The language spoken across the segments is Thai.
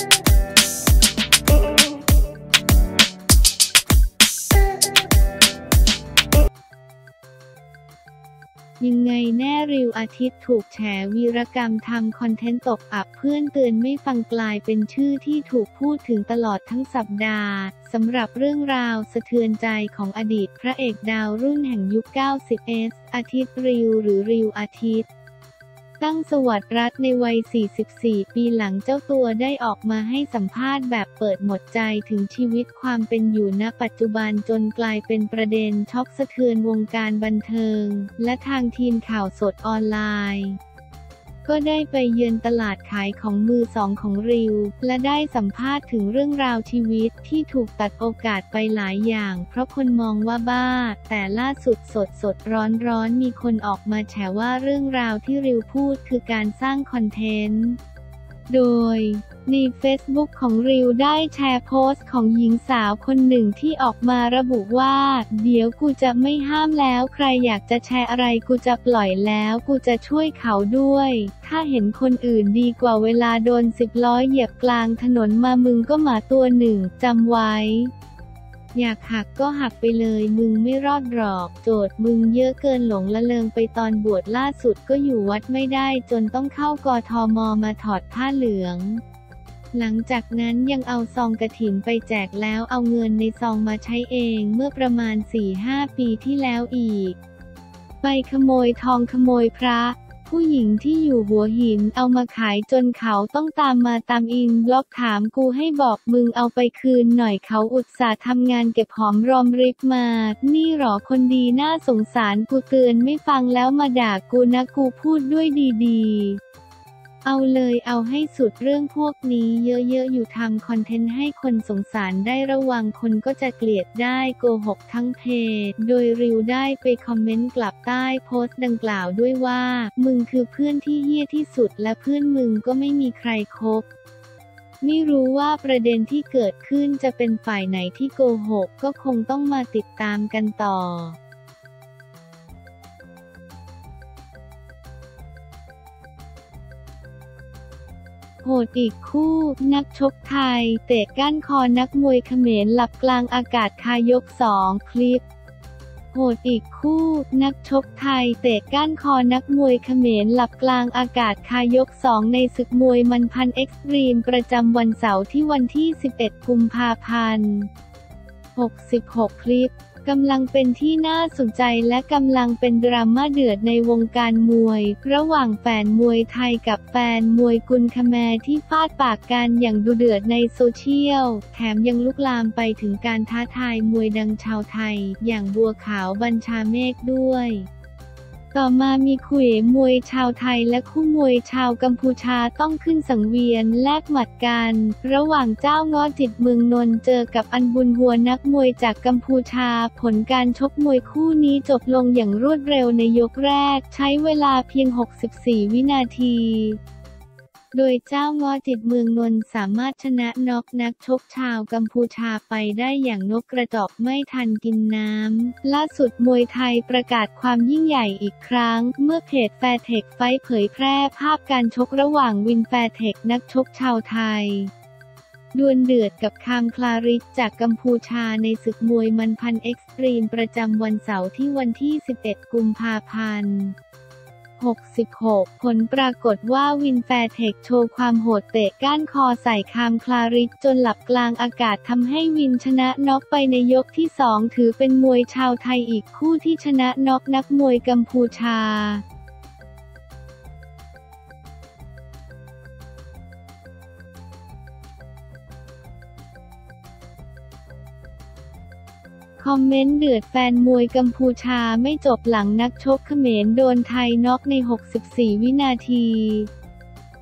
ยังไงแน่ริวอาทิตย์ถูกแฉวีรกรรมทำคอนเทนต์ตกอับเพื่อนเตือนไม่ฟังกลายเป็นชื่อที่ถูกพูดถึงตลอดทั้งสัปดาห์สำหรับเรื่องราวสะเทือนใจของอดีตพระเอกดาวรุ่นแห่งยุค 90s อาทิตย์ริวหรือริวอาทิตย์ ตั้งสวัสดรัตในวัย 44 ปีหลังเจ้าตัวได้ออกมาให้สัมภาษณ์แบบเปิดหมดใจถึงชีวิตความเป็นอยู่ณปัจจุบันจนกลายเป็นประเด็นช็อกสะเทือนวงการบันเทิง และทางทีมข่าวสดออนไลน์ ก็ได้ไปเยือนตลาดขายของมือสองของริว และได้สัมภาษณ์ถึงเรื่องราวชีวิตที่ถูกตัดโอกาสไปหลายอย่าง เพราะคนมองว่าบ้า แต่ล่าสุดสดสดร้อนร้อนมีคนออกมาแฉว่าเรื่องราวที่ริวพูดคือการสร้างคอนเทนต์ โดย ใน Facebook ของริวได้แชร์โพสต์ของหญิงสาวคนหนึ่งที่ออกมาระบุว่า เดี๋ยวกูจะไม่ห้ามแล้วใครอยากจะแชร์อะไรกูจะปล่อยแล้วกูจะช่วยเขาด้วย ถ้าเห็นคนอื่นดีกว่าเวลาโดนสิบล้อเหยียบกลางถนนมามึงก็หมาตัวหนึ่งจำไว้อยากหักก็หักไปเลยมึงไม่รอดหรอก โจทย์มึงเยอะเกินหลงละเลงไปตอนบวชล่าสุดก็อยู่วัดไม่ได้จนต้องเข้ากทมมาถอดผ้าเหลือง หลังจากนั้นยังเอาซองกระถินไปแจกแล้วเอาเงินในซองมาใช้เองเมื่อประมาณ 4-5 ปีที่แล้วอีก ไปขโมยทองขโมยพระ ผู้หญิงที่อยู่หัวหินเอามาขายจนเขาต้องตามมาตามอินบล็อกถามกูให้บอกมึงเอาไปคืนหน่อยเขาอุตส่าห์ทำงานเก็บหอมรอมริบมา นี่หรอคนดีน่าสงสารกูเตือนไม่ฟังแล้วมาด่ากูนะกูพูดด้วยดีๆ เอาเลยเอาให้สุดเรื่องพวกนี้เยอะๆ อยู่ทำคอนเทนต์ให้คนสงสารได้ระวังคนก็จะเกลียดได้โกหกทั้งเพจโดยริวได้ไปคอมเมนต์กลับใต้โพสต์ดังกล่าวด้วยว่า มึงคือเพื่อนที่เฮี้ยที่สุดและเพื่อนมึงก็ไม่มีใครคบไม่รู้ว่าประเด็นที่เกิดขึ้นจะเป็นฝ่ายไหนที่โกหกก็คงต้องมาติดตามกันต่อ โหดอีกคู่ นักชกไทย เตะก้านคอนักมวยเขมรหลับกลางอากาศคายกสองคลิปโหดอีกคู่ นักชกไทย เตะก้านคอนักมวยเขมรหลับกลางอากาศคายกสองในศึกมวยมันพันธุ์ Extreme ประจำวันเสาร์ที่วันที่ 11 กุมภาพันธ์ 66 คลิป กำลังเป็นที่น่าสนใจและกำลังเป็นดราม่าเดือดในวงการมวย ระหว่างแฟนมวยไทยกับแฟนมวยกุนคแมที่ฟาดปากกันอย่างดุเดือดในโซเชียล แถมยังลุกลามไปถึงการท้าทายมวยดังชาวไทย อย่างบัวขาวบัญชาเมฆด้วย ต่อมามีคุยมวยชาวไทยและคู่มวยชาวกัมพูชาต้องขึ้นสังเวียนแลกหมัดกัน ระหว่างเจ้างอจิตเมืองนนท์เจอกับอันบุญหัวนักมวยจากกัมพูชา ผลการชกมวยคู่นี้จบลงอย่างรวดเร็วในยกแรก ใช้เวลาเพียง 64 วินาที โดยเจ้างอจิตเมืองนนท์สามารถชนะน็อกนักชกชาวกัมพูชาไปได้อย่างนกกระจอกไม่ทันกินน้ำ ล่าสุดมวยไทยประกาศความยิ่งใหญ่อีกครั้ง เมื่อเพจ Fairtex Fight เผยแพร่ภาพการชกระหว่างวิน Fairtex นักชกชาวไทยดวลเดือดกับคามคลาริสจากกัมพูชาในศึกมวยมันพันธุ์ Extreme ประจำวันเสาร์ที่วันที่ 11 กุมภาพันธ์ 66 ผลปรากฏว่าวิน Fairtex โชว์ความโหดเตะก้านคอใส่คามคลาริสจนหลับกลางอากาศทำให้วินชนะน็อกไปในยกที่ 2 ถือเป็นมวยชาวไทยอีกคู่ที่ชนะน็อกนักมวยกัมพูชา คอมเมนต์เดือดแฟนมวยกัมพูชาไม่จบหลังนักชกเขมรโดนไทยน็อกใน 64 วินาที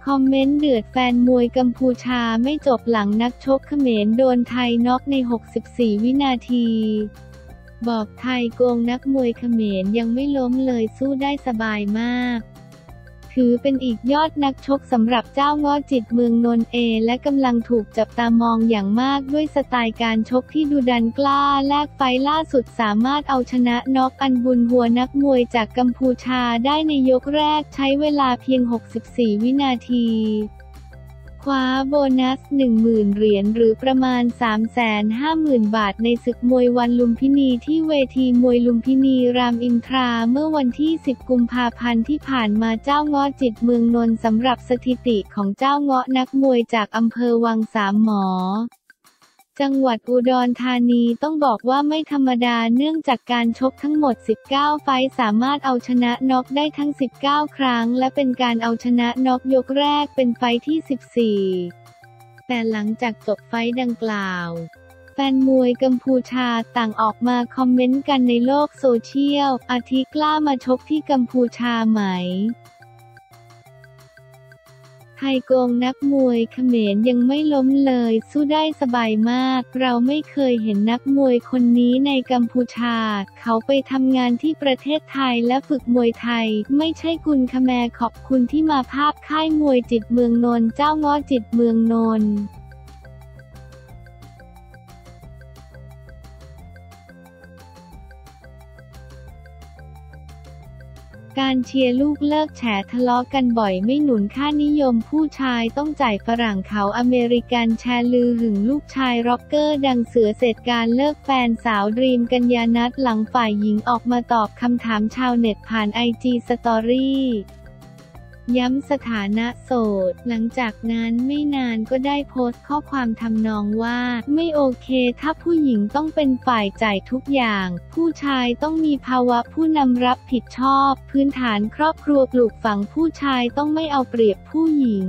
คอมเมนต์เดือดแฟนมวยกัมพูชาไม่จบหลังนักชกเขมรโดนไทยน็อกใน 64 วินาที บอกไทยโกงนักมวยเขมรยังไม่ล้มเลยสู้ได้สบายมาก ถือเป็นอีกยอดนักชกสำหรับเจ้างอจิตเมืองนนเอ และกำลังถูกจับตามองอย่างมากด้วยสไตล์การชกที่ดูดันกล้า แลกไฟล่าสุดสามารถเอาชนะน็อกอันบุญหัวนักมวยจากกัมพูชาได้ในยกแรกใช้เวลาเพียง 64 วินาที คว้าโบนัส 10,000 เหรียญหรือประมาณ 350,000 บาทในศึกมวยวันลุมพินีที่เวทีมวยลุมพินีรามอินทราเมื่อวันที่ 10 กุมภาพันธ์ที่ผ่านมาเจ้าเงาะจิตเมืองนนท์สำหรับสถิติของเจ้าเงาะนักมวยจากอำเภอวังสามหมอ จังหวัดอุดรธานีต้องบอกว่าไม่ธรรมดาเนื่องจากการชกทั้งหมด 19 ไฟสามารถเอาชนะน็อกได้ทั้ง 19 ครั้ง และเป็นการเอาชนะน็อกยกแรกเป็นไฟที่ 14 แต่หลังจากจบไฟดังกล่าวแฟนมวยกัมพูชาต่างออกมาคอมเมนต์กันในโลกโซเชียล อาทิกล้ามาชกที่กัมพูชาไหม ไทยโกงนักมวยเขมรยังไม่ล้มเลย สู้ได้สบายมาก เราไม่เคยเห็นนักมวยคนนี้ในกัมพูชา เขาไปทำงานที่ประเทศไทยและฝึกมวยไทย ไม่ใช่กุลขแมขอบคุณที่มาภาพค่ายมวยจิตเมืองนนเจ้าง้อจิตเมืองนน กานต์เชียร์ลูกเลิกแฉทะเลาะกันบ่อยไม่หนุนค่านิยมผู้ชายต้องจ่ายฝรั่งเขาอเมริกันแชร์ลือหึงลูกชายร็อกเกอร์ดังเสือเสกกานต์เลิกแฟนสาวดรีมกัญญานัทหลังฝ่ายหญิงออกมาตอบคำถามชาวเน็ตผ่าน IG Story ย้ำสถานะโสด หลังจากนั้นไม่นานก็ได้โพสต์ข้อความทำนองว่า ไม่โอเคถ้าผู้หญิงต้องเป็นฝ่ายจ่ายทุกอย่าง ผู้ชายต้องมีภาวะผู้นำรับผิดชอบ พื้นฐานครอบครัวปลูกฝังผู้ชายต้องไม่เอาเปรียบผู้หญิง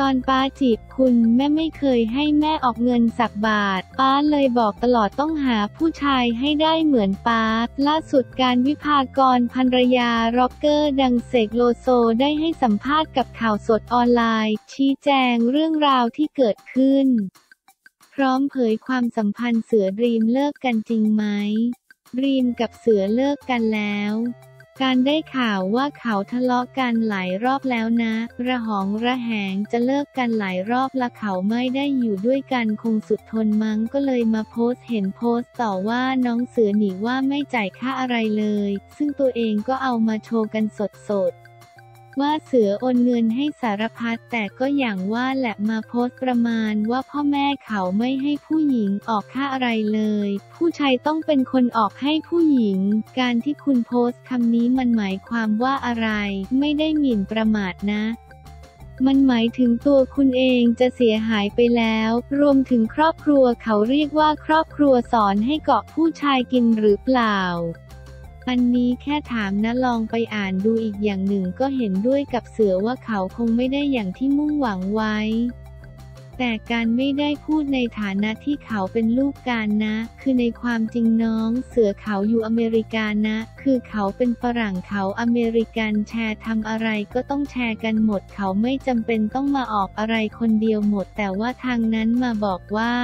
ตอนป๊าจีบคุณแม่ไม่เคยให้แม่ออกเงินสักบาท ป๊าเลยบอกตลอดต้องหาผู้ชายให้ได้เหมือนป๊า ล่าสุดกานต์ วิภากรภรรยาร็อกเกอร์ดังเสกโลโซได้ให้สัมภาษณ์กับข่าวสดออนไลน์ ชี้แจงเรื่องราวที่เกิดขึ้น พร้อมเผยความสัมพันธ์เสือดรีมเลิกกันจริงไหมดรีมกับเสือเลิกกันแล้ว การได้ข่าวว่าเขาทะเลาะกันหลายรอบแล้วนะ ระหองระแหงจะเลิกกันหลายรอบละเขาไม่ได้อยู่ด้วยกันคงสุดทนมั้งก็เลยมาโพสต์เห็นโพสต์ต่อว่าน้องเสือหนีว่าไม่จ่ายค่าอะไรเลย ซึ่งตัวเองก็เอามาโชว์กันสดๆ ว่าเสือโอนเงินให้สารพัดแต่ก็อย่างว่าแหละมาโพสต์ประมาณว่าพ่อแม่เขาไม่ให้ผู้หญิงออกค่าอะไรเลย ผู้ชายต้องเป็นคนออกให้ผู้หญิง การที่คุณโพสต์คำนี้มันหมายความว่าอะไร ไม่ได้หมิ่นประมาทนะมันหมายถึงตัวคุณเองจะเสียหายไปแล้ว รวมถึงครอบครัวเขาเรียกว่าครอบครัวสอนให้เกาะผู้ชายกินหรือเปล่า อันนี้แค่ถามนะลองไปอ่านดูอีกอย่างหนึ่งก็เห็นด้วยกับเสือว่าเขาคงไม่ได้อย่างที่มุ่งหวังไว้ แต่การไม่ได้พูดในฐานะที่เขาเป็นลูกการนะ คือในความจริงน้องเสือเขาอยู่อเมริกานะ คือเขาเป็นฝรั่งเขาอเมริกันแชร์ทำอะไรก็ต้องแชร์กันหมด เขาไม่จำเป็นต้องมาออกอะไรคนเดียวหมด แต่ว่าทางนั้นมาบอกว่า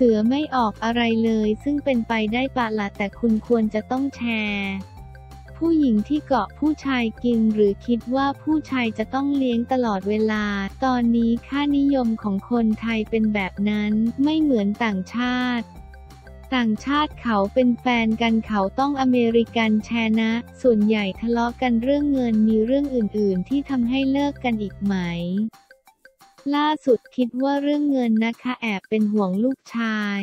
เสือไม่ออกอะไรเลย ซึ่งเป็นไปได้ปะละแต่คุณควรจะต้องแชร์ ผู้หญิงที่เกาะผู้ชายกินหรือคิดว่าผู้ชายจะต้องเลี้ยงตลอดเวลา ตอนนี้ค่านิยมของคนไทยเป็นแบบนั้นไม่เหมือนต่างชาติต่างชาติเขาเป็นแฟนกันเขาต้องอเมริกันแชร์นะ ส่วนใหญ่ทะเลาะกันเรื่องเงินมีเรื่องอื่น ๆ ที่ทำให้เลิกกันอีกไหม ล่าสุดคิดว่าเรื่องเงินนะคะแอบเป็นห่วงลูกชาย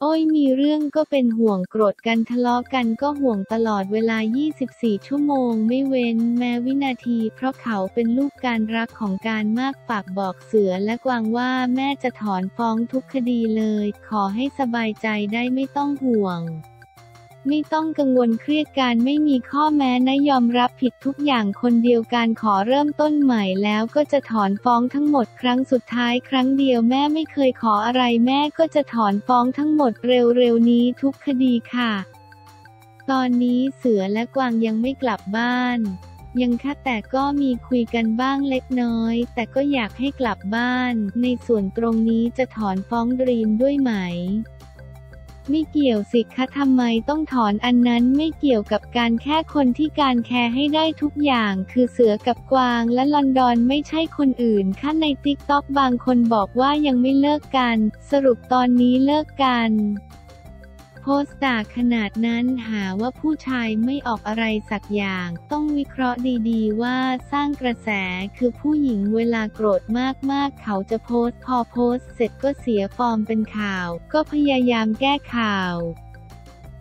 โอ้ยมีเรื่องก็เป็นห่วงโกรธกันทะเลาะกันก็ห่วงตลอดเวลา 24 ชั่วโมงไม่เว้นแม้วินาที เพราะเขาเป็นลูกการรักของการมากฝากบอกเสือและกวางว่าแม่จะถอนฟ้องทุกคดีเลย ขอให้สบายใจได้ไม่ต้องห่วง ไม่ต้องกังวลเครียดการไม่มีข้อแม้นะยอมรับผิดทุกอย่างคนเดียวการขอเริ่มต้นใหม่แล้วก็จะถอนฟ้องทั้งหมดครั้งสุดท้ายครั้งเดียวแม่ไม่เคยขออะไรแม่ก็จะถอนฟ้องทั้งหมดเร็วๆนี้ทุกคดีค่ะ ตอนนี้เสือและกวางยังไม่กลับบ้านยังค่ะแต่ก็มีคุยกันบ้างเล็กน้อย แต่ก็อยากให้กลับบ้าน ในส่วนตรงนี้จะถอนฟ้องดรีมด้วยไหม ไม่เกี่ยวสิคะทำไมต้องถอนอันนั้นไม่เกี่ยวกับกานต์ แค่คนที่กานต์แคร์ให้ได้ทุกอย่าง คือเสือกับกวางและลอนดอนไม่ใช่คนอื่นค่ะใน TikTok บางคนบอกว่ายังไม่เลิกกัน สรุปตอนนี้เลิกกัน โพสต์ด่าขนาดนั้นหาว่าผู้ชายไม่ออกอะไรสักอย่าง ต้องวิเคราะห์ดีๆ ว่าสร้างกระแสคือผู้หญิงเวลาโกรธมากๆ เขาจะโพสต์พอโพสต์เสร็จก็เสียฟอร์มเป็นข่าว ก็พยายามแก้ข่าว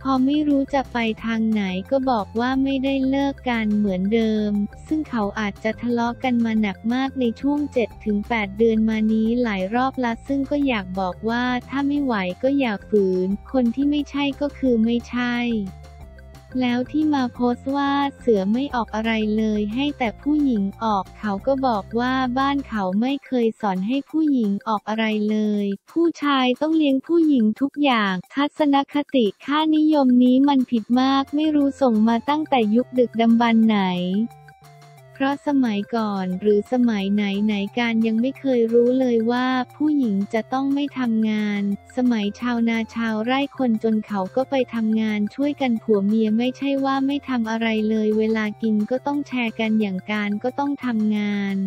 พอไม่รู้จะไปทางไหนก็บอกว่าไม่ได้เลิกกันเหมือนเดิม ซึ่งเขาอาจจะทะเลาะกันมาหนักมากในช่วง 7-8 เดือนมานี้หลายรอบละซึ่งก็อยากบอกว่าถ้าไม่ไหวก็อย่าฝืน คนที่ไม่ใช่ก็คือไม่ใช่ แล้วที่มาโพสต์ว่าเสือไม่ออกอะไรเลยให้แต่ผู้หญิงออกเขาก็บอกว่าบ้านเขาไม่เคยสอนให้ผู้หญิงออกอะไรเลย ผู้ชายต้องเลี้ยงผู้หญิงทุกอย่าง ทัศนคติค่านิยมนี้มันผิดมากไม่รู้ส่งมาตั้งแต่ยุคดึกดำบรรไหน เพราะสมัยก่อนหรือสมัยไหนไหนการยังไม่เคยรู้เลยว่า ผู้หญิงจะต้องไม่ทำงาน สมัยชาวนาชาวไร่คนจนเขาก็ไปทำงานช่วยกันผัวเมียไม่ใช่ว่าไม่ทำอะไรเลย เวลากินก็ต้องแชร์กันอย่างการก็ต้องทำงาน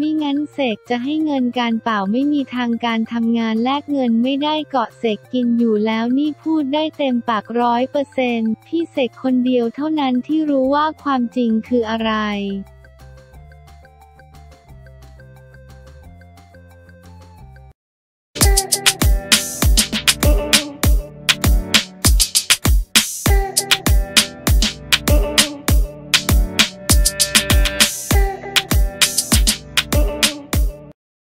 มิงั้นเสกจะให้เงินการเปล่าไม่มีทางการทำงานแลกเงินไม่ได้เกาะเสกกินอยู่แล้วนี่พูดได้เต็มปากร้อยเปอร์เซนต์พี่เสกคนเดียวเท่านั้นที่รู้ว่าความจริงคืออะไร